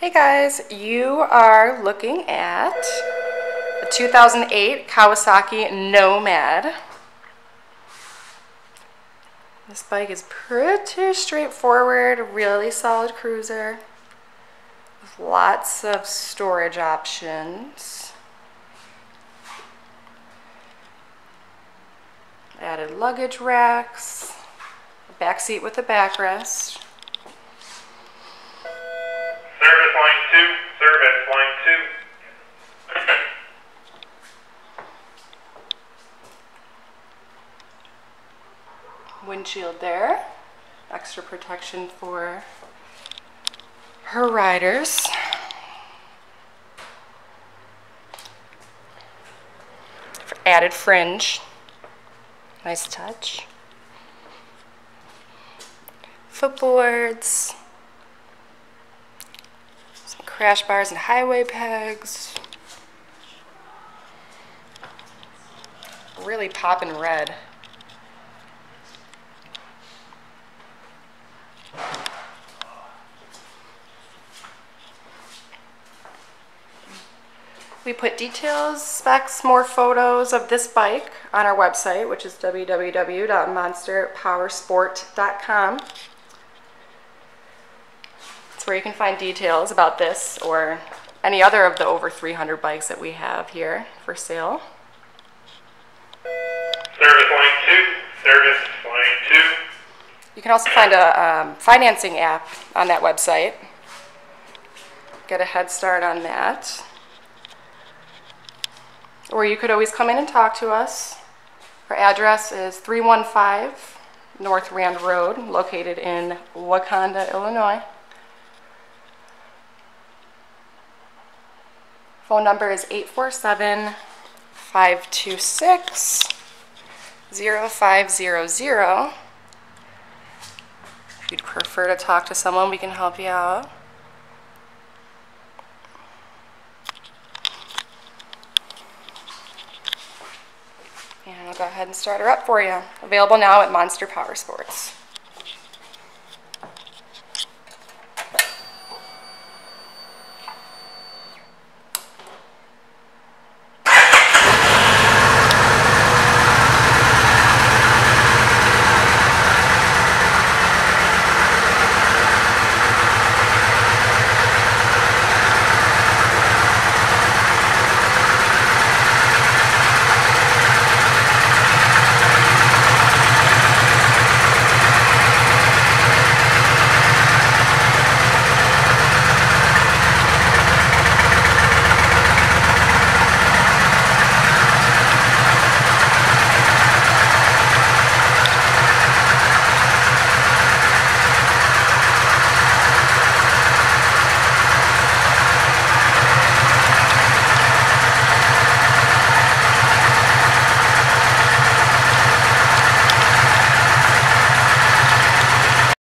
Hey guys, you are looking at the 2008 Kawasaki Nomad. This bike is pretty straightforward, really solid cruiser with lots of storage options. Added luggage racks, a back seat with a backrest. Service line two, service line two. windshield there. Extra protection for her riders. For added fringe. Nice touch. Footboards. Crash bars and highway pegs. Really popping red. We put details, specs, more photos of this bike on our website, which is www.monsterpowersport.com. Where you can find details about this or any other of the over 300 bikes that we have here for sale. Service line two, service line two. You can also find a um, financing app on that website. Get a head start on that. Or you could always come in and talk to us. Our address is 315 North Rand Road, located in Wauconda, Illinois. Phone number is 847 526 0500. If you'd prefer to talk to someone, we can help you out. And I'll go ahead and start her up for you. Available now at Monster Power Sports.